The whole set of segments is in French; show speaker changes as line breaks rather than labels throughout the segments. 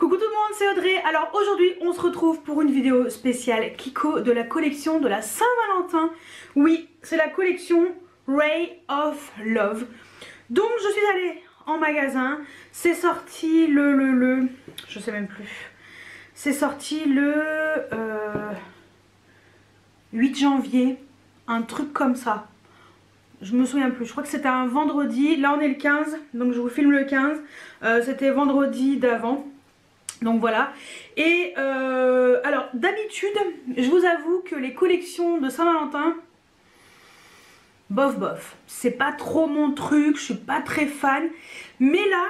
Coucou tout le monde, c'est Audrey. Alors aujourd'hui, on se retrouve pour une vidéo spéciale Kiko de la collection de la Saint-Valentin. Oui, c'est la collection Ray of Love. Donc je suis allée en magasin. C'est sorti le, le, le... Je sais même plus. C'est sorti le... Euh, 8 janvier. Un truc comme ça. Je me souviens plus, je crois que c'était un vendredi, là on est le 15, donc je vous filme le 15, euh, c'était vendredi d'avant, donc voilà. Et euh, alors d'habitude, je vous avoue que les collections de Saint-Valentin, bof bof, c'est pas trop mon truc, je suis pas très fan, mais là,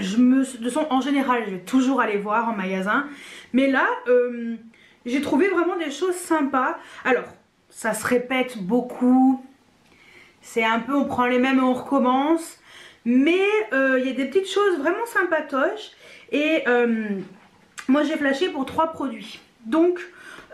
je me, de en général je vais toujours aller voir en magasin, mais là, euh, j'ai trouvé vraiment des choses sympas. Alors, ça se répète beaucoup, c'est un peu, on prend les mêmes et on recommence. Mais euh, il y a des petites choses vraiment sympatoches. Et euh, moi j'ai flashé pour trois produits. Donc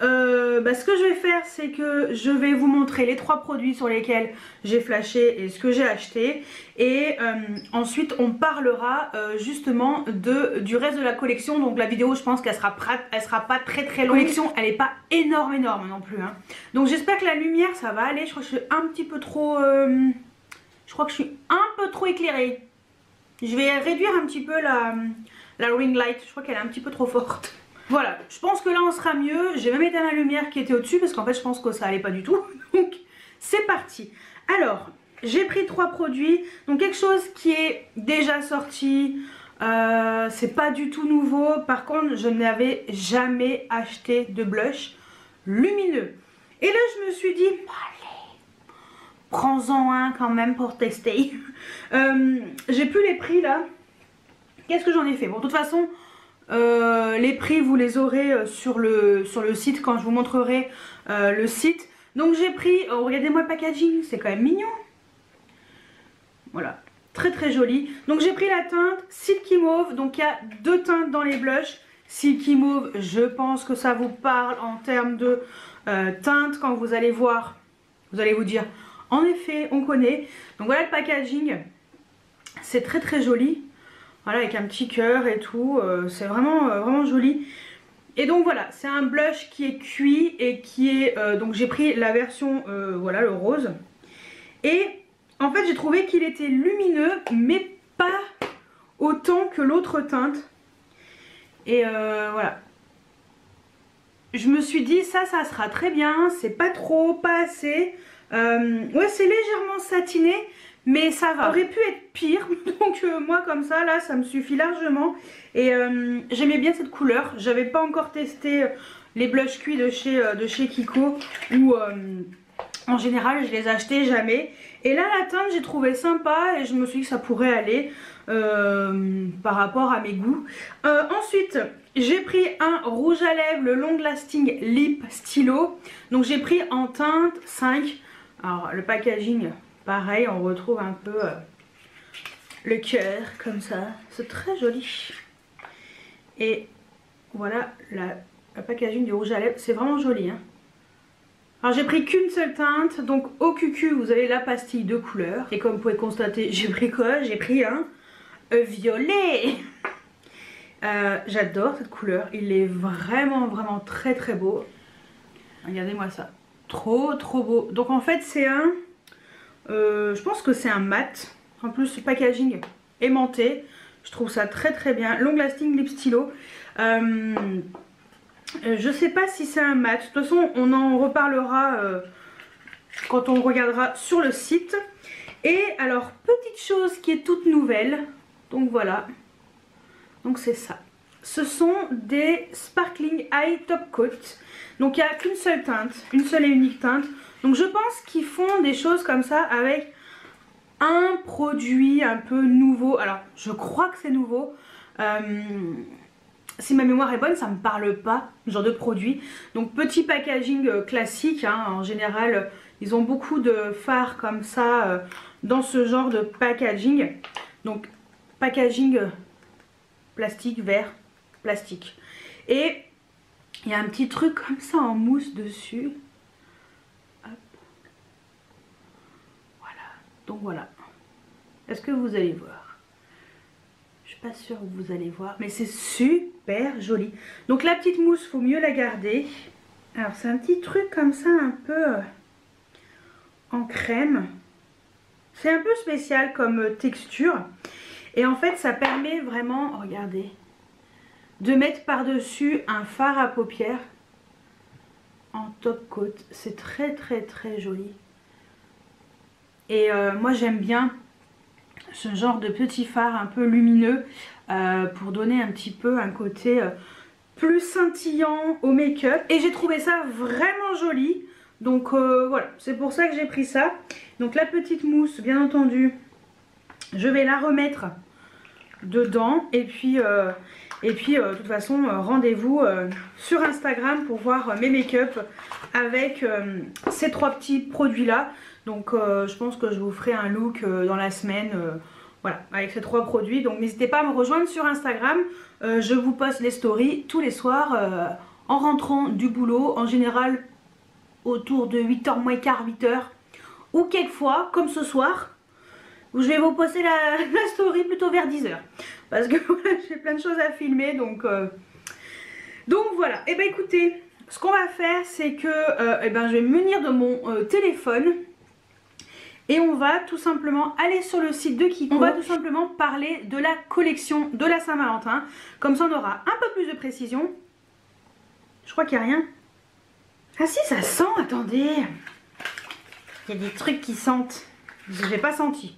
euh, bah, ce que je vais faire c'est que je vais vous montrer les trois produits sur lesquels j'ai flashé et ce que j'ai acheté. Et euh, ensuite on parlera euh, justement de, du reste de la collection. Donc la vidéo je pense qu'elle sera, elle sera pas très très longue. La collection. Elle est pas énorme énorme non plus hein. donc j'espère que la lumière ça va aller. Je crois que je suis un petit peu trop je crois que je suis un peu trop éclairée. Je vais réduire un petit peu la, la ring light je crois qu'elle est un petit peu trop forte voilà, je pense que là on sera mieux. J'ai même éteint la lumière qui était au-dessus parce qu'en fait je pense que ça allait pas du tout. Donc c'est parti. Alors, j'ai pris trois produits. Donc quelque chose qui est déjà sorti. Euh, c'est pas du tout nouveau. Par contre, je n'avais jamais acheté de blush lumineux. Et là je me suis dit, allez, prends-en un quand même pour tester. Euh, j'ai plus les prix là. Qu'est-ce que j'en ai fait? Bon, de toute façon, euh, les prix vous les aurez euh, sur le, sur le site quand je vous montrerai euh, le site. Donc j'ai pris, oh, regardez-moi le packaging, c'est quand même mignon. Voilà, très très joli. Donc j'ai pris la teinte Silky Mauve, donc il y a deux teintes dans les blushs. Silky Mauve, je pense que ça vous parle en termes de teinte quand vous allez voir, vous allez vous dire, en effet, on connaît. Donc voilà le packaging, c'est très très joli. Voilà, avec un petit cœur et tout. Euh, c'est vraiment, euh, vraiment joli. Et donc voilà, c'est un blush qui est cuit et qui est... Euh, donc j'ai pris la version, voilà, le rose. Et en fait, j'ai trouvé qu'il était lumineux, mais pas autant que l'autre teinte. Et voilà. Je me suis dit, ça, ça sera très bien. C'est pas trop, pas assez. ouais, c'est légèrement satiné, mais ça va. aurait pu être pire. Donc euh, moi comme ça là ça me suffit largement. Et euh, j'aimais bien cette couleur. J'avais pas encore testé euh, les blush cuits de chez, de chez Kiko. Ou en général je les achetais jamais. Et là la teinte j'ai trouvé sympa et je me suis dit que ça pourrait aller par rapport à mes goûts. ensuite j'ai pris un rouge à lèvres, le Long Lasting Lip Stylo. Donc j'ai pris en teinte 5. Alors le packaging Pareil, on retrouve un peu euh, le cœur comme ça. C'est très joli. Et voilà la, packaging du rouge à lèvres. C'est vraiment joli. Hein. Alors j'ai pris qu'une seule teinte. Donc au QQ, vous avez la pastille de couleur. Et comme vous pouvez constater, j'ai pris quoi? J'ai pris un violet. Euh, j'adore cette couleur. Il est vraiment, vraiment très, très beau. Regardez-moi ça. Trop, trop beau. Donc en fait, c'est un... Euh, je pense que c'est un mat. En plus, ce packaging aimanté. Je trouve ça très très bien. Long lasting lip stylo. Euh, je sais pas si c'est un mat. De toute façon, on en reparlera euh, quand on regardera sur le site. Et alors, petite chose qui est toute nouvelle. Donc voilà. Donc c'est ça. Ce sont des Sparkling Eye Top Coat. Donc il n'y a qu'une seule teinte, une seule et unique teinte. Donc je pense qu'ils font des choses comme ça avec un produit un peu nouveau. Alors je crois que c'est nouveau. Euh, si ma mémoire est bonne, ça me parle pas, ce genre de produit. Donc petit packaging euh, classique, hein. en général ils ont beaucoup de fards comme ça euh, dans ce genre de packaging. Donc packaging plastique, vert, plastique. Et il y a un petit truc comme ça en mousse dessus. Donc voilà. Est-ce que vous allez voir? Je pas sûre que vous allez voir, mais c'est super joli. Donc la petite mousse, faut mieux la garder. Alors c'est un petit truc comme ça, un peu euh, en crème. C'est un peu spécial comme euh, texture. Et en fait, ça permet vraiment, regardez, de mettre par-dessus un fard à paupières en top coat. C'est très très très joli. Et euh, moi j'aime bien ce genre de petit fard un peu lumineux euh, pour donner un petit peu un côté euh, plus scintillant au make-up. Et j'ai trouvé ça vraiment joli. Donc voilà, c'est pour ça que j'ai pris ça. Donc la petite mousse, bien entendu, je vais la remettre dedans. Et puis, et puis de toute façon, rendez-vous sur Instagram pour voir mes make-up avec ces trois petits produits-là. Donc euh, je pense que je vous ferai un look euh, dans la semaine, euh, voilà, avec ces trois produits. Donc n'hésitez pas à me rejoindre sur Instagram. je vous poste les stories tous les soirs en rentrant du boulot, en général autour de 8h moins quart, 8h. Ou quelquefois, comme ce soir, où je vais vous poster la, story plutôt vers 10h. Parce que j'ai plein de choses à filmer, donc... donc voilà, et eh ben écoutez, ce qu'on va faire, c'est que eh ben, je vais me munir de mon téléphone et on va tout simplement aller sur le site de Kiko. On va tout simplement parler de la collection de la Saint-Valentin. Comme ça on aura un peu plus de précision. Je crois qu'il n'y a rien. Ah si ça sent, attendez. Il y a des trucs qui sentent. Je n'ai pas senti.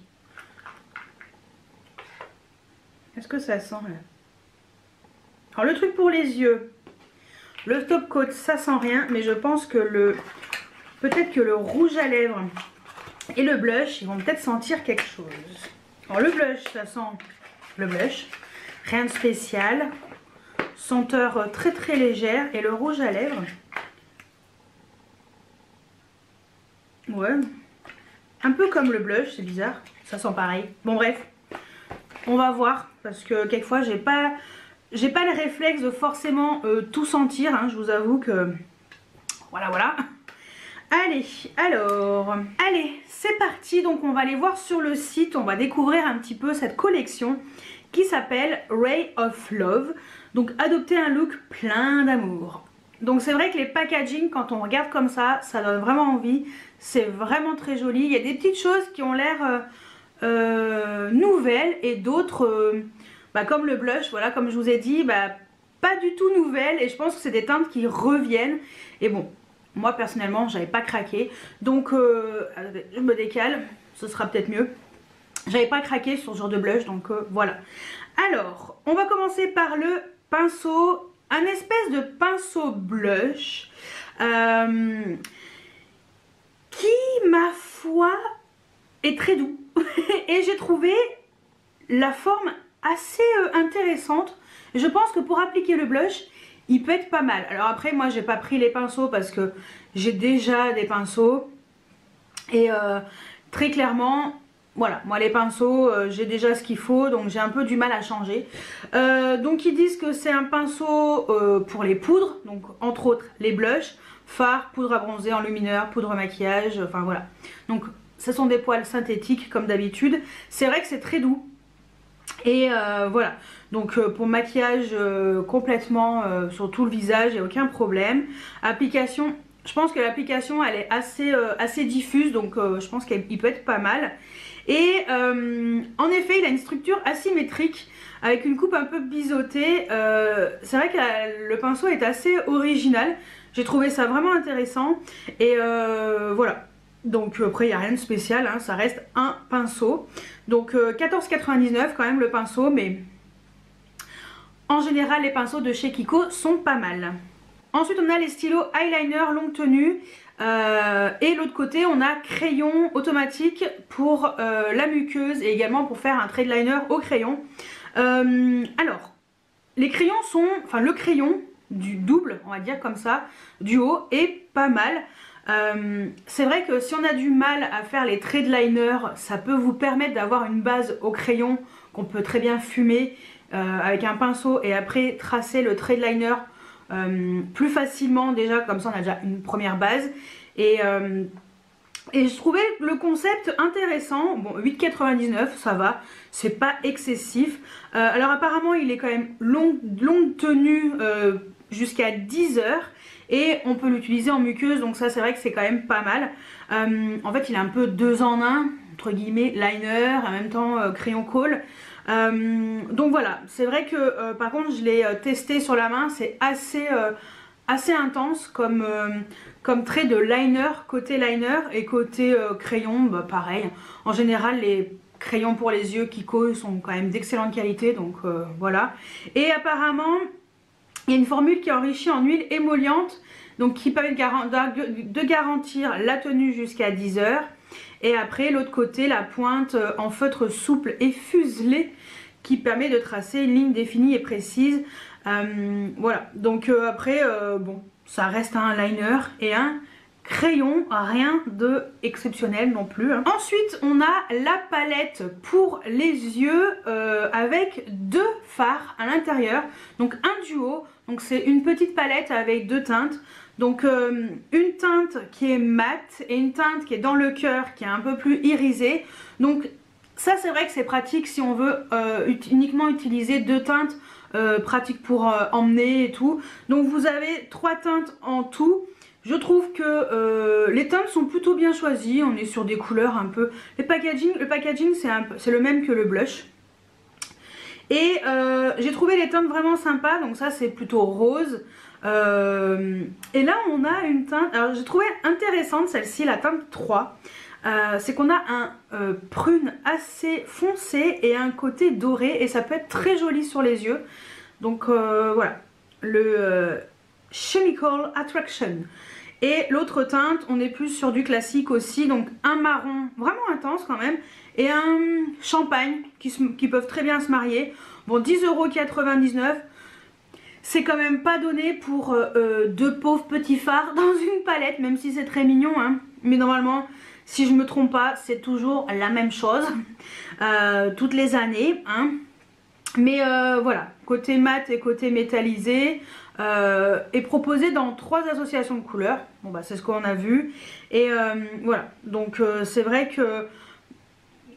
Est-ce que ça sent là Alors le truc pour les yeux. Le top coat ça sent rien. Mais je pense que le... Peut-être que le rouge à lèvres et le blush, ils vont peut-être sentir quelque chose. Alors le blush, ça sent le blush. Rien de spécial. Senteur très très légère. Et le rouge à lèvres. Ouais. Un peu comme le blush, c'est bizarre. Ça sent pareil. Bon bref. On va voir. Parce que quelquefois, j'ai pas... J'ai pas le réflexe de forcément euh, tout sentir. Hein. Je vous avoue que... Voilà, voilà. Allez, alors, allez, c'est parti. Donc on va aller voir sur le site, on va découvrir un petit peu cette collection qui s'appelle Ray of Love. Donc adopter un look plein d'amour. Donc c'est vrai que les packaging, quand on regarde comme ça, ça donne vraiment envie. C'est vraiment très joli. Il y a des petites choses qui ont l'air euh, euh, nouvelles et d'autres, euh, bah, comme le blush, voilà, comme je vous ai dit, bah, pas du tout nouvelles. Et je pense que c'est des teintes qui reviennent. Et bon, moi personnellement, j'avais pas craqué. Donc, euh, je me décale, ce sera peut-être mieux. J'avais pas craqué sur ce genre de blush, donc voilà. Alors, on va commencer par le pinceau, un espèce de pinceau blush. Qui, ma foi, très doux. Et j'ai trouvé la forme assez intéressante. Je pense que pour appliquer le blush, il peut être pas mal. Alors après, moi, j'ai pas pris les pinceaux parce que j'ai déjà des pinceaux. Et euh, très clairement, voilà, moi les pinceaux, euh, j'ai déjà ce qu'il faut, donc j'ai un peu du mal à changer. Euh, donc ils disent que c'est un pinceau pour les poudres, donc entre autres les blushs, fard, poudre à bronzer, enlumineur, poudre maquillage, enfin voilà. Donc ce sont des poils synthétiques comme d'habitude. C'est vrai que c'est très doux. Et voilà, donc euh, pour maquillage euh, complètement euh, sur tout le visage, il n'y a aucun problème. Application, je pense que l'application elle est assez, assez diffuse, donc je pense qu'il peut être pas mal. Et en effet, il a une structure asymétrique avec une coupe un peu biseautée. C'est vrai que le pinceau est assez original. J'ai trouvé ça vraiment intéressant. Et voilà. Donc après il n'y a rien de spécial, hein. ça reste un pinceau. Donc 14,99 quand même le pinceau, mais en général, les pinceaux de chez Kiko sont pas mal. Ensuite, on a les stylos eyeliner longue tenue. Euh, et l'autre côté, on a crayon automatique pour euh, la muqueuse et également pour faire un trade liner au crayon. Euh, alors, les crayons sont, enfin le crayon du double, on va dire comme ça, du haut est pas mal. C'est vrai que si on a du mal à faire les trade liners, ça peut vous permettre d'avoir une base au crayon qu'on peut très bien fumer euh, avec un pinceau et après tracer le trade liner euh, plus facilement déjà comme ça on a déjà une première base et, euh, je trouvais le concept intéressant. Bon, 8,99, ça va. C'est pas excessif. Euh, alors apparemment, il est quand même long, longue tenue euh, jusqu'à 10 heures. Et on peut l'utiliser en muqueuse. Donc ça, c'est vrai que c'est quand même pas mal. Euh, en fait, il est un peu deux en un. Entre guillemets, liner, en même temps crayon colle. donc voilà, c'est vrai que par contre, je l'ai testé sur la main. C'est assez intense comme, trait de liner côté liner et côté euh, crayon bah, pareil en général les crayons pour les yeux Kiko sont quand même d'excellente qualité donc euh, voilà et apparemment il y a une formule qui est enrichie en huile émolliente donc qui permet de, garantir la tenue jusqu'à 10 heures et après l'autre côté la pointe euh, en feutre souple et fuselé qui permet de tracer une ligne définie et précise voilà donc après bon ça reste un liner et un crayon, rien de exceptionnel non plus. Hein. Ensuite, on a la palette pour les yeux euh, avec deux fards à l'intérieur. Donc un duo, donc c'est une petite palette avec deux teintes. Donc euh, une teinte qui est mate et une teinte qui est dans le cœur qui est un peu plus irisée. Donc ça c'est vrai que c'est pratique si on veut euh, uniquement utiliser deux teintes euh, pratique pour emmener et tout. Donc vous avez trois teintes en tout. Je trouve que les teintes sont plutôt bien choisies. On est sur des couleurs un peu... Les packaging, le packaging c'est le même que le blush. Et j'ai trouvé les teintes vraiment sympas. Donc ça c'est plutôt rose. et là on a une teinte... Alors j'ai trouvé intéressante celle-ci, la teinte 3. c'est qu'on a un prune assez foncé et un côté doré et ça peut être très joli sur les yeux. Donc euh, voilà, le euh, Chemical Attraction. Et l'autre teinte, on est plus sur du classique aussi, donc un marron vraiment intense quand même, et un champagne qui, peuvent très bien se marier. Bon, 10,99€, c'est quand même pas donné pour euh, deux pauvres petits phares dans une palette, même si c'est très mignon, hein. Mais normalement, si je me trompe pas, c'est toujours la même chose, toutes les années, hein. Mais euh, voilà, côté mat et côté métallisé euh, est proposé dans trois associations de couleurs. Bon bah c'est ce qu'on a vu. Et euh, voilà, donc c'est vrai que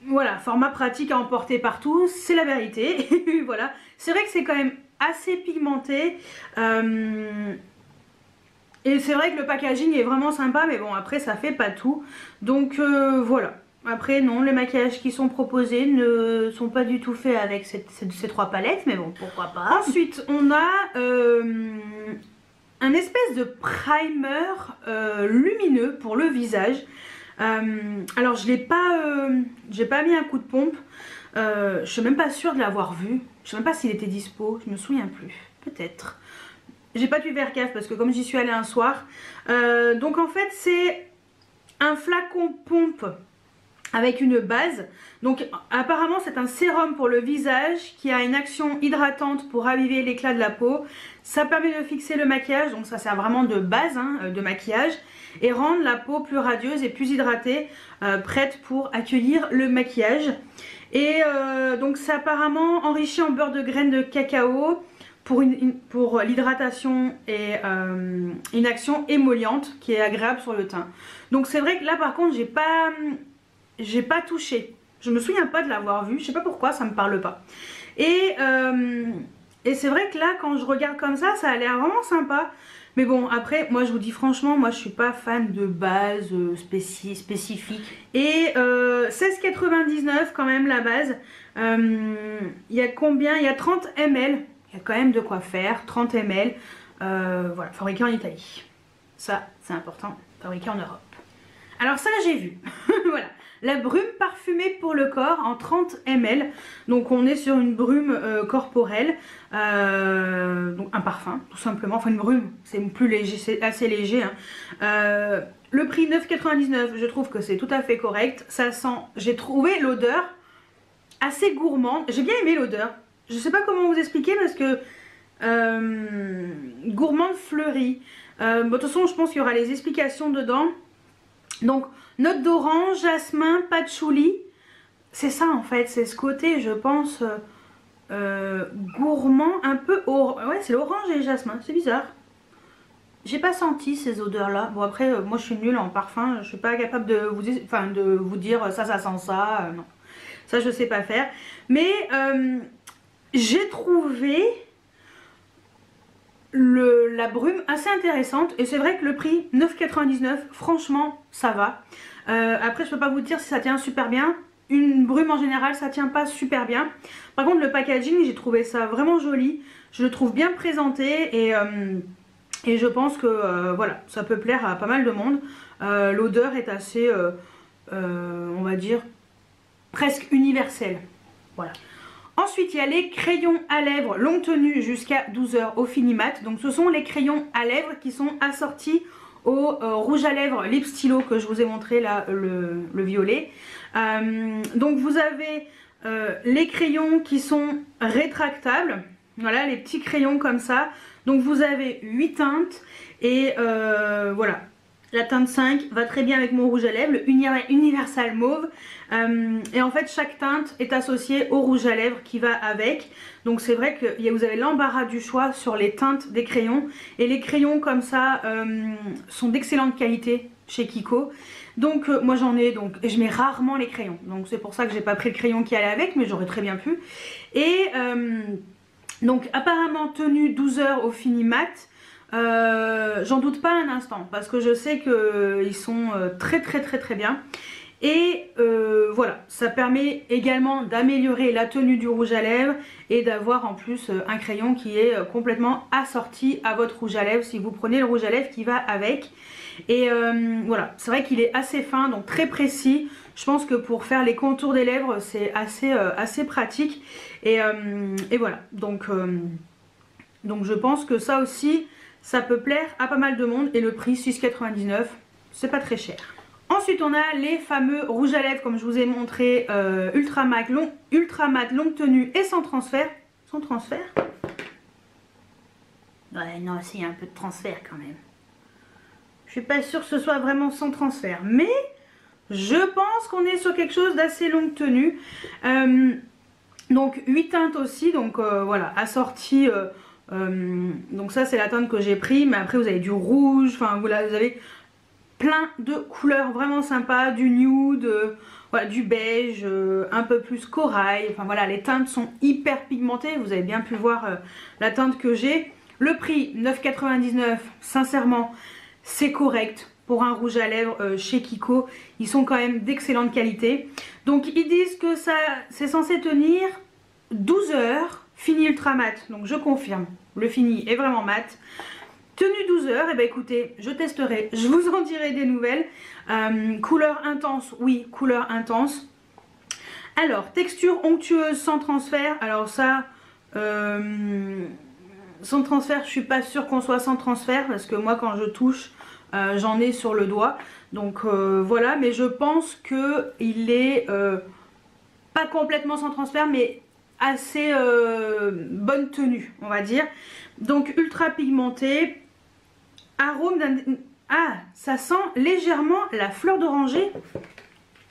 voilà, format pratique à emporter partout, c'est la vérité. voilà, c'est vrai que c'est quand même assez pigmenté. et c'est vrai que le packaging est vraiment sympa, mais bon après ça fait pas tout. Donc voilà. Après non, les maquillages qui sont proposés ne sont pas du tout faits avec ces trois palettes, mais bon, pourquoi pas. Ensuite, on a euh, un espèce de primer euh, lumineux pour le visage. Euh, alors je l'ai pas, j'ai pas mis un coup de pompe. je suis même pas sûre de l'avoir vu. Je sais même pas s'il était dispo, je me souviens plus. Peut-être. J'ai pas dû faire gaffe parce que comme j'y suis allée un soir. donc en fait c'est un flacon pompe avec une base. Donc apparemment c'est un sérum pour le visage qui a une action hydratante pour raviver l'éclat de la peau. Ça permet de fixer le maquillage, donc ça sert vraiment de base hein, euh, de maquillage. Et rendre la peau plus radieuse et plus hydratée, euh, prête pour accueillir le maquillage. Et euh, donc c'est apparemment enrichi en beurre de graines de cacao pour, l'hydratation et une action émolliente qui est agréable sur le teint. Donc c'est vrai que là par contre j'ai pas pas touché. Je me souviens pas de l'avoir vu, je sais pas pourquoi, ça me parle pas. Et, euh, et c'est vrai que là, quand je regarde comme ça, ça a l'air vraiment sympa. Mais bon, après, moi je vous dis franchement, moi je suis pas fan de base euh, spécifique. Et euh, 16,99 quand même la base. Euh, il y a combien? Il y a 30 ml. Il y a quand même de quoi faire. 30 ml. voilà, fabriqué en Italie. Ça, c'est important. Fabriqué en Europe. Alors ça, j'ai vu. voilà la brume parfumée pour le corps en 30 ml. Donc on est sur une brume euh, corporelle, euh, donc un parfum tout simplement, enfin une brume, c'est plus léger, c'est assez léger. Hein. Euh, le prix 9,99, je trouve que c'est tout à fait correct. Ça sent, j'ai trouvé l'odeur assez gourmande, j'ai bien aimé l'odeur. Je sais pas comment vous expliquer parce que gourmande fleurie. de toute façon je pense qu'il y aura les explications dedans. Donc Note d'orange, jasmin, patchouli. C'est ça en fait, c'est ce côté je pense euh, euh, gourmand, un peu... Ouais c'est l'orange et le jasmin, c'est bizarre. j'ai pas senti ces odeurs là. Bon après euh, moi je suis nulle en parfum, je suis pas capable de vous dire, enfin, de vous dire ça ça sent ça, non. Ça je sais pas faire. Mais j'ai trouvé la brume assez intéressante et c'est vrai que le prix 9,99 franchement ça va. après je peux pas vous dire si ça tient super bien une brume en général ça tient pas super bien. Par contre le packaging j'ai trouvé ça vraiment joli. Je le trouve bien présenté et, euh, je pense que euh, voilà ça peut plaire à pas mal de monde. Euh, l'odeur est assez on va dire presque universelle. Voilà. Ensuite, il y a les crayons à lèvres longue tenue jusqu'à 12 heures au Finimat. Donc ce sont les crayons à lèvres qui sont assortis au rouge à lèvres lip stylo que je vous ai montré là, le violet. Euh, donc vous avez euh, les crayons qui sont rétractables. Voilà, les petits crayons comme ça. Donc vous avez 8 teintes et euh, voilà. La teinte 5 va très bien avec mon rouge à lèvres, le Universal Mauve. et en fait, chaque teinte est associée au rouge à lèvres qui va avec. Donc c'est vrai que vous avez l'embarras du choix sur les teintes des crayons. Et les crayons comme ça sont d'excellente qualité chez Kiko. Donc euh, moi j'en ai donc et je mets rarement les crayons. Donc c'est pour ça que j'ai pas pris le crayon qui allait avec mais j'aurais très bien pu. Et euh, donc apparemment tenu 12 heures au fini mat. Euh, j'en doute pas un instant parce que je sais qu'ils sont très très très très bien. Et voilà, ça permet également d'améliorer la tenue du rouge à lèvres et d'avoir en plus un crayon qui est complètement assorti à votre rouge à lèvres si vous prenez le rouge à lèvres qui va avec. Et euh, voilà, c'est vrai qu'il est assez fin, donc très précis. Je pense que pour faire les contours des lèvres, c'est assez, euh, assez pratique. Et, euh, voilà, donc, donc je pense que ça aussi, ça peut plaire à pas mal de monde. Et le prix, 6,99, c'est pas très cher. Ensuite, on a les fameux rouges à lèvres, comme je vous ai montré, ultra mat, long, ultra mat, longue tenue et sans transfert. Sans transfert? Ouais, non, il y a un peu de transfert quand même. Je suis pas sûre que ce soit vraiment sans transfert. Mais je pense qu'on est sur quelque chose d'assez longue tenue. Euh, donc 8 teintes aussi. Donc euh, voilà, assorti. Euh, donc ça c'est la teinte que j'ai pris. Mais après vous avez du rouge. Enfin vous, avez plein de couleurs vraiment sympas. Du nude. Voilà, du beige, un peu plus corail, enfin voilà les teintes sont hyper pigmentées, vous avez bien pu voir la teinte que j'ai. Le prix 9,99 sincèrement c'est correct pour un rouge à lèvres euh, chez Kiko. Ils sont quand même d'excellente qualité. Donc ils disent que ça c'est censé tenir 12 heures, fini ultra mat. Donc je confirme, le fini est vraiment mat. Tenu 12 heures, et eh ben écoutez, je testerai, je vous en dirai des nouvelles. Euh, couleur intense, oui, couleur intense. Alors, texture onctueuse sans transfert, alors ça, euh, sans transfert, je suis pas sûre qu'on soit sans transfert parce que moi quand je touche, euh, j'en ai sur le doigt. Donc voilà, mais je pense que il est pas complètement sans transfert, mais assez bonne tenue, on va dire. Donc ultra pigmenté. Arôme d'un... Ah, ça sent légèrement la fleur d'oranger.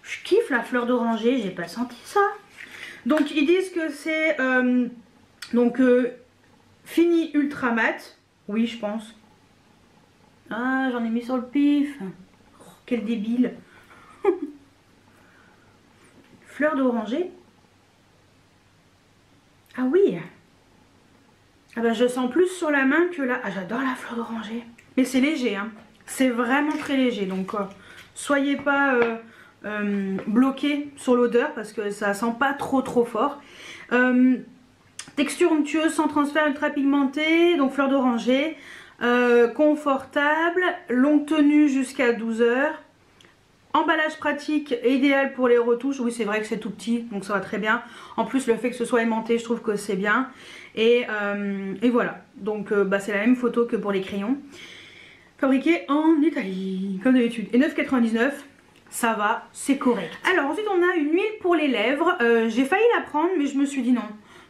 Je kiffe la fleur d'oranger, j'ai pas senti ça. Donc ils disent que c'est donc fini ultra mat. Oui, je pense. Ah, j'en ai mis sur le pif. Oh, quel débile. Fleur d'oranger. Ah oui. Ah bah je sens plus sur la main que là. Ah j'adore la fleur d'oranger. Mais c'est léger, hein. C'est vraiment très léger. Donc euh, soyez pas euh, euh, bloqués sur l'odeur parce que ça sent pas trop trop fort. texture onctueuse sans transfert ultra pigmenté. Donc fleur d'oranger. Confortable, longue tenue jusqu'à 12 heures. Emballage pratique et idéal pour les retouches. Oui, c'est vrai que c'est tout petit, donc ça va très bien. En plus, le fait que ce soit aimanté, je trouve que c'est bien. Et, euh, voilà, donc euh, bah, c'est la même photo que pour les crayons. Fabriqué en Italie, comme d'habitude. Et 9,99, ça va, c'est correct. Alors ensuite, on a une huile pour les lèvres. J'ai failli la prendre, mais je me suis dit non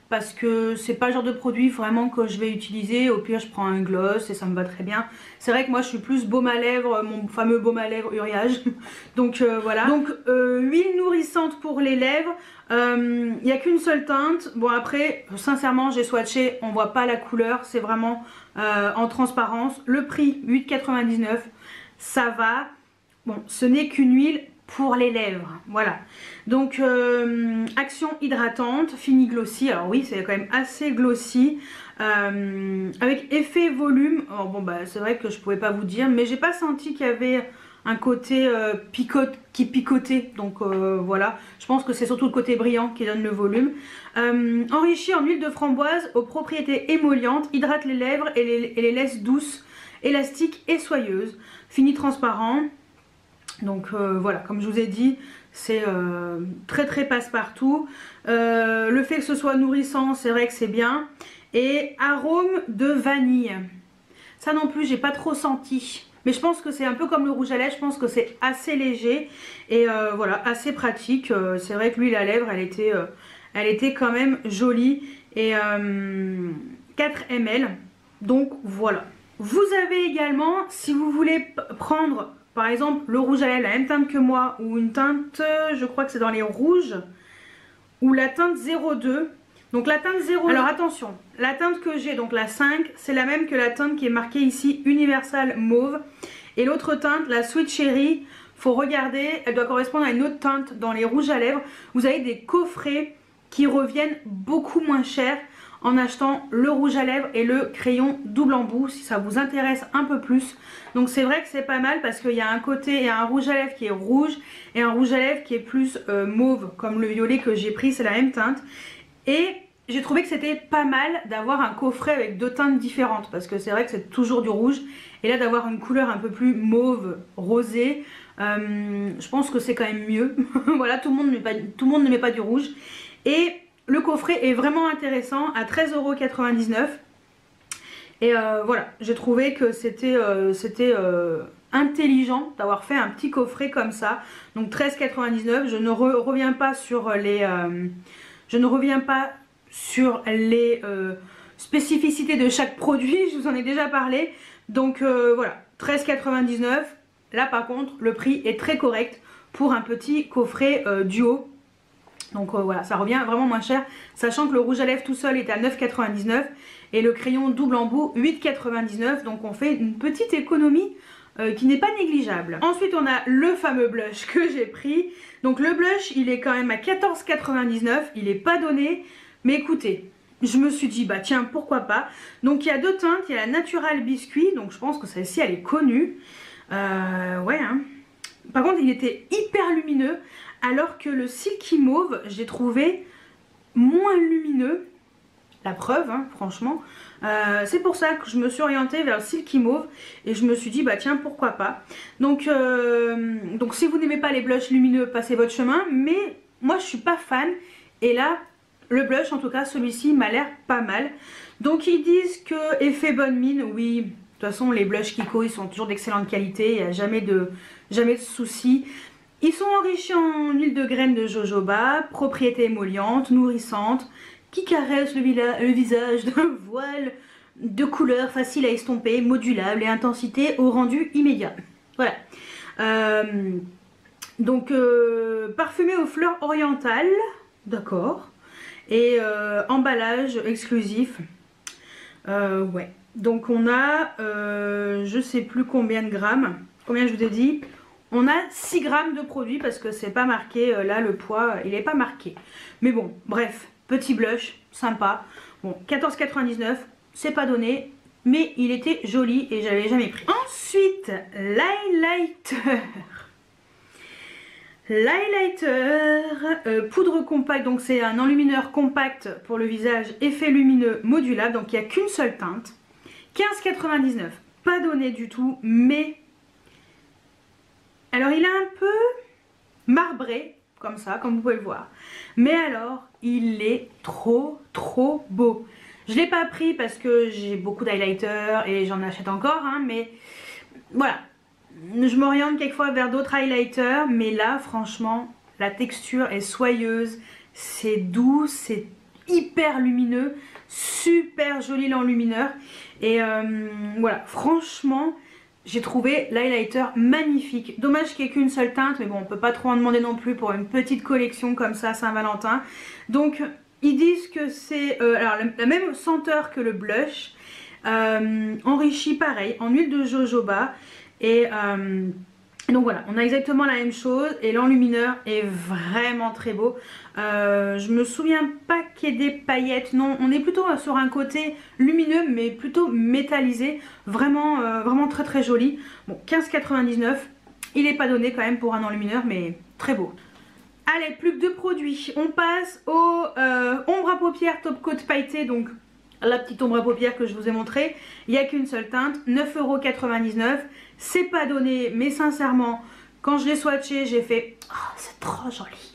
parce que c'est pas le genre de produit vraiment que je vais utiliser. Au pire, je prends un gloss et ça me va très bien. C'est vrai que moi, je suis plus baume à lèvres, mon fameux baume à lèvres Uriage. Donc euh, voilà. Donc euh, huile nourrissante pour les lèvres. Il euh, n'y a qu'une seule teinte. Bon après, sincèrement, j'ai swatché, on voit pas la couleur. C'est vraiment en transparence. Le prix, 8,99. Ça va. Bon, ce n'est qu'une huile pour les lèvres. Voilà. Donc, euh, action hydratante, fini glossy. Alors oui, c'est quand même assez glossy. Euh, avec effet volume. Alors bon, bah c'est vrai que je pouvais pas vous dire. Mais j'ai pas senti qu'il y avait un côté euh, picote, qui picotait. Donc voilà. Je pense que c'est surtout le côté brillant qui donne le volume. enrichi en huile de framboise aux propriétés émollientes. Hydrate les lèvres et les laisse douces, élastiques et soyeuses. Fini transparent. Donc euh, voilà, comme je vous ai dit, c'est euh, très très passe-partout. Euh, le fait que ce soit nourrissant, c'est vrai que c'est bien. Et arôme de vanille. Ça non plus, j'ai pas trop senti. Mais je pense que c'est un peu comme le rouge à lèvres, je pense que c'est assez léger et voilà, assez pratique. c'est vrai que l'huile à lèvres, elle était, elle était quand même jolie. Et 4 ml, donc voilà. Vous avez également, si vous voulez prendre par exemple le rouge à lèvres la même teinte que moi ou une teinte je crois que c'est dans les rouges ou la teinte 02 donc la teinte 02 alors attention. la teinte que j'ai donc la 5 c'est la même que la teinte qui est marquée ici Universal Mauve. Et l'autre teinte la Sweet Cherry faut regarder elle doit correspondre à une autre teinte dans les rouges à lèvres. Vous avez des coffrets qui reviennent beaucoup moins cher en achetant le rouge à lèvres et le crayon double embout si ça vous intéresse un peu plus. Donc c'est vrai que c'est pas mal parce qu'il y a un côté, il y a un rouge à lèvres qui est rouge et un rouge à lèvres qui est plus euh, mauve comme le violet que j'ai pris, c'est la même teinte. Et j'ai trouvé que c'était pas mal d'avoir un coffret avec deux teintes différentes parce que c'est vrai que c'est toujours du rouge et là d'avoir une couleur un peu plus mauve, rosée, euh, je pense que c'est quand même mieux. voilà, tout le, monde tout le monde ne met pas du rouge. Et le coffret est vraiment intéressant à 13,99€. Et euh, voilà, j'ai trouvé que c'était euh, euh, intelligent d'avoir fait un petit coffret comme ça. Donc 13,99€. Je ne je ne reviens pas sur les spécificités de chaque produit. Je vous en ai déjà parlé. Donc voilà, 13,99€. Là par contre, le prix est très correct pour un petit coffret duo donc euh, voilà, ça revient vraiment moins cher, sachant que le rouge à lèvres tout seul est à 9,99 et le crayon double embout 8,99. Donc on fait une petite économie euh, qui n'est pas négligeable. Ensuite on a le fameux blush que j'ai pris. Donc le blush il est quand même à 14,99, il n'est pas donné, mais écoutez, je me suis dit bah tiens pourquoi pas? Donc il y a deux teintes, il y a la Natural Biscuit, donc je pense que celle-ci elle est connue. Euh, ouais hein. Par contre il était hyper lumineux alors que le Silky Mauve, j'ai trouvé moins lumineux. La preuve, hein, franchement. Euh, c'est pour ça que je me suis orientée vers le Silky Mauve et je me suis dit, bah tiens, pourquoi pas. Donc, euh, donc si vous n'aimez pas les blushs lumineux, passez votre chemin. Mais moi, je suis pas fan. Et là, le blush, en tout cas, celui-ci m'a l'air pas mal. Donc, ils disent que effet bonne mine, oui, de toute façon, les blushs Kiko, ils sont toujours d'excellente qualité, il n'y a jamais de, jamais de soucis. Ils sont enrichis en huile de graines de jojoba, propriété émolliente, nourrissante, qui caresse le, visage d'un voile de couleur facile à estomper, modulable et intensité au rendu immédiat. Voilà. Euh, donc, euh, parfumé aux fleurs orientales, d'accord. Et euh, emballage exclusif. ouais. Donc on a, je sais plus combien de grammes. Combien je vous ai dit? On a 6 grammes de produit parce que c'est pas marqué, euh, là le poids il est pas marqué. Mais bon, bref, petit blush, sympa. Bon, 14,99, c'est pas donné, mais il était joli et j'avais jamais pris. Ensuite, l'highlighter. L'highlighter, euh, poudre compacte, donc c'est un enlumineur compact pour le visage, effet lumineux modulable, donc il n'y a qu'une seule teinte. 15,99, pas donné du tout, mais alors il est un peu marbré, comme ça, comme vous pouvez le voir. Mais alors, il est trop, trop beau. Je ne l'ai pas pris parce que j'ai beaucoup d'highlighters et j'en achète encore, hein, mais voilà. Je m'oriente quelquefois vers d'autres highlighters, mais là, franchement, la texture est soyeuse, c'est doux, c'est hyper lumineux, super joli l'enlumineur. Et voilà, franchement, j'ai trouvé l'highlighter magnifique. Dommage qu'il n'y ait qu'une seule teinte, mais bon, on peut pas trop en demander non plus pour une petite collection comme ça Saint-Valentin. Donc, ils disent que c'est euh, la, même senteur que le blush, euh, enrichi pareil en huile de jojoba et euh, donc voilà, on a exactement la même chose et l'enlumineur est vraiment très beau. Euh, je me souviens pas qu'il y ait des paillettes, non, on est plutôt sur un côté lumineux mais plutôt métallisé, vraiment, euh, vraiment très très joli. Bon, 15,99, il n'est pas donné quand même pour un enlumineur mais très beau. Allez, plus que deux produits, on passe au euh, ombre à paupières top coat pailleté, donc la petite ombre à paupières que je vous ai montré. Il n'y a qu'une seule teinte, 9,99€. C'est pas donné, mais sincèrement, quand je l'ai swatché, j'ai fait oh, c'est trop joli.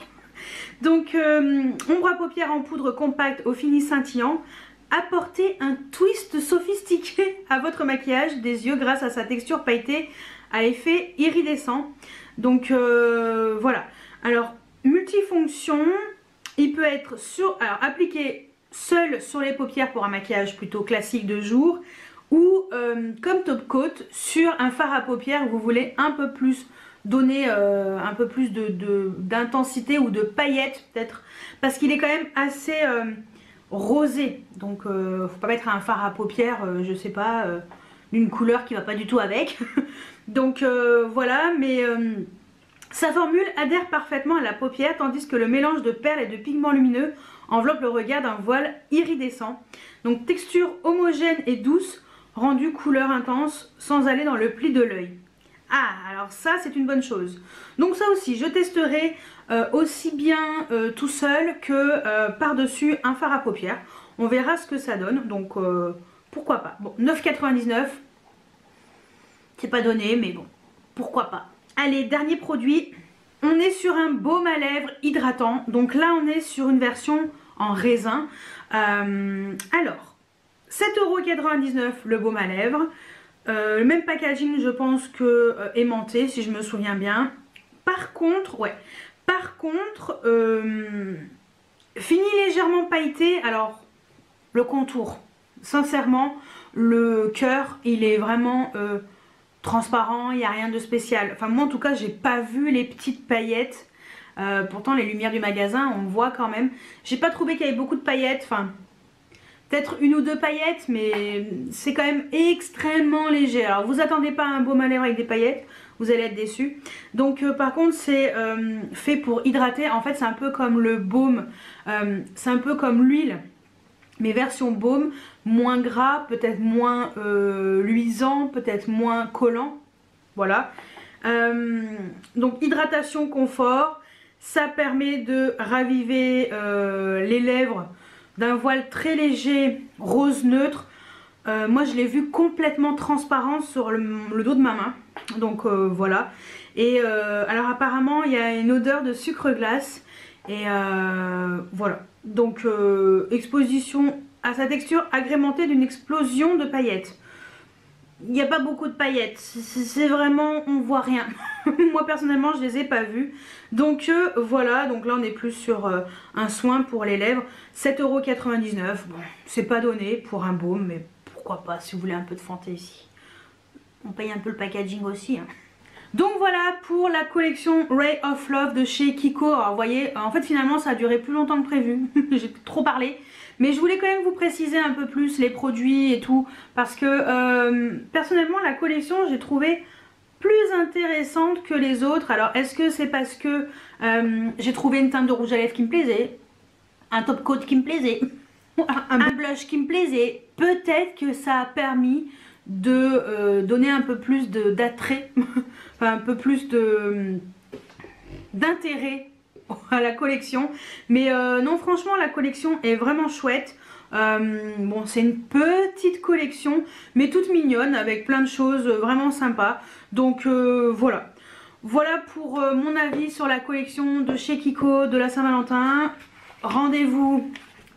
Donc, euh, ombre à paupières en poudre compacte au fini scintillant. Apportez un twist sophistiqué à votre maquillage des yeux grâce à sa texture pailletée à effet iridescent. Donc, euh, voilà. Alors, multifonction, il peut être sur, appliqué seul sur les paupières pour un maquillage plutôt classique de jour ou euh, comme top coat sur un fard à paupières vous voulez un peu plus donner euh, un peu plus d'intensité de, ou de paillettes peut-être. Parce qu'il est quand même assez euh, rosé. Donc faut pas mettre un fard à paupières je sais pas d'une couleur qui va pas du tout avec. Donc voilà mais sa formule adhère parfaitement à la paupière tandis que le mélange de perles et de pigments lumineux enveloppe le regard d'un voile iridescent. Donc texture homogène et douce rendu couleur intense sans aller dans le pli de l'œil. Ah, alors ça c'est une bonne chose. Donc ça aussi, je testerai euh, aussi bien euh, tout seul que euh, par-dessus un fard à paupières. On verra ce que ça donne, donc pourquoi pas. Bon, 9,99, c'est pas donné, mais bon, pourquoi pas. Allez, dernier produit, on est sur un baume à lèvres hydratant. Donc là, on est sur une version en raisin. alors, 7,99€ le baume à lèvres. Euh, le même packaging je pense que euh, aimanté si je me souviens bien. Par contre, ouais, par contre, euh, fini légèrement pailleté. Alors, le contour, sincèrement, le cœur, il est vraiment transparent, il n'y a rien de spécial. Enfin, moi en tout cas, j'ai pas vu les petites paillettes. pourtant, les lumières du magasin, on voit quand même. J'ai pas trouvé qu'il y avait beaucoup de paillettes. Enfin, peut-être une ou deux paillettes, mais c'est quand même extrêmement léger. Alors vous attendez pas un beau malheur avec des paillettes, vous allez être déçus. Donc euh, par contre c'est euh, fait pour hydrater, en fait c'est un peu comme le baume, euh, c'est un peu comme l'huile, mais version baume, moins gras, peut-être moins luisant, peut-être moins collant, voilà. donc hydratation, confort, ça permet de raviver les lèvres, d'un voile très léger rose neutre. Euh, moi je l'ai vu complètement transparent sur le, dos de ma main. Donc euh, voilà. Et euh, alors apparemment il y a une odeur de sucre glace. Et voilà. Donc exposition à sa texture agrémentée d'une explosion de paillettes il n'y a pas beaucoup de paillettes. C'est vraiment, on voit rien. Moi personnellement, je les ai pas vues. Donc euh, voilà, donc là on est plus sur euh, un soin pour les lèvres. 7,99€. Bon, c'est pas donné pour un baume, mais pourquoi pas si vous voulez un peu de fantaisie. On paye un peu le packaging aussi. Hein. Donc voilà pour la collection Ray of Love de chez Kiko. Alors vous voyez, en fait finalement ça a duré plus longtemps que prévu. J'ai trop parlé. Mais je voulais quand même vous préciser un peu plus les produits et tout. Parce que euh, personnellement la collection j'ai trouvé plus intéressante que les autres. Alors est-ce que c'est parce que euh, j'ai trouvé une teinte de rouge à lèvres qui me plaisait Un top coat qui me plaisait un blush qui me plaisait Peut-être que ça a permis de euh, donner un peu plus d'attrait, un peu plus d'intérêt à la collection. Mais euh, non, franchement, la collection est vraiment chouette. Euh, bon, c'est une petite collection, mais toute mignonne, avec plein de choses vraiment sympas. Donc voilà. Voilà pour mon avis sur la collection de chez Kiko de la Saint-Valentin. Rendez-vous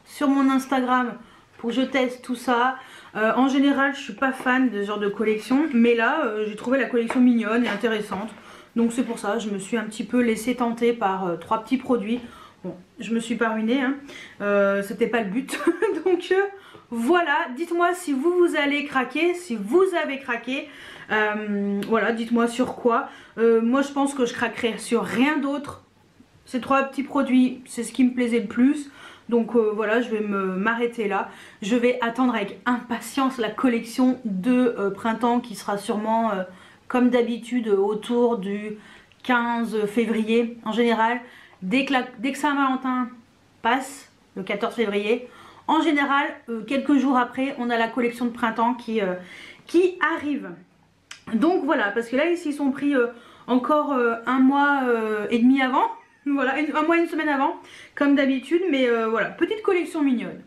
sur mon Instagram pour que je teste tout ça. Euh, en général, je suis pas fan de ce genre de collection, mais là, euh, j'ai trouvé la collection mignonne et intéressante. Donc c'est pour ça, je me suis un petit peu laissé tenter par euh, trois petits produits. Bon, je me suis pas ruinée, hein. C'était pas le but. Donc voilà, dites-moi si vous, vous allez craquer, si vous avez craqué. Voilà, dites-moi sur quoi. moi, je pense que je craquerai sur rien d'autre. Ces trois petits produits, c'est ce qui me plaisait le plus. Donc voilà, je vais m'arrêter là. Je vais attendre avec impatience la collection de printemps qui sera sûrement, comme d'habitude, autour du 15 février en général. Dès que, Saint-Valentin passe, le 14 février, en général, euh, quelques jours après, on a la collection de printemps qui, euh, qui arrive. Donc voilà, parce que là, ici, ils sont pris euh, encore un mois et demi avant. Voilà, un mois et une semaine avant, comme d'habitude. Mais voilà, petite collection mignonne.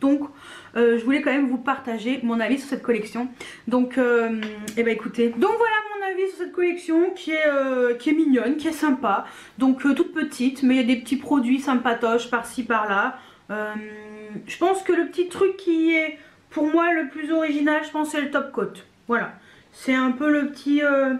Donc, je voulais quand même vous partager mon avis sur cette collection. Donc, eh ben écoutez. Donc voilà mon avis sur cette collection qui est, qui est mignonne, qui est sympa. Donc, toute petite, mais il y a des petits produits sympatoches par-ci, par-là. Je pense que le petit truc qui est pour moi le plus original, je pense c'est le top coat. Voilà. C'est un peu le petit, euh,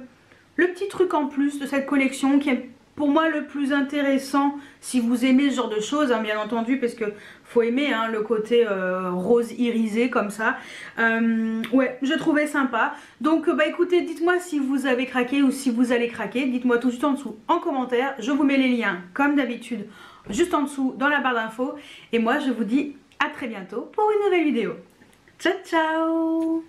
le petit truc en plus de cette collection qui est pour moi le plus intéressant si vous aimez ce genre de choses hein, bien entendu parce que faut aimer hein, le côté euh, rose irisé comme ça. Euh, ouais je trouvais sympa. Donc bah écoutez dites moi si vous avez craqué ou si vous allez craquer. Dites moi tout suite en dessous en commentaire. Je vous mets les liens comme d'habitude juste en dessous dans la barre d'infos. Et moi je vous dis à très bientôt pour une nouvelle vidéo. Ciao ciao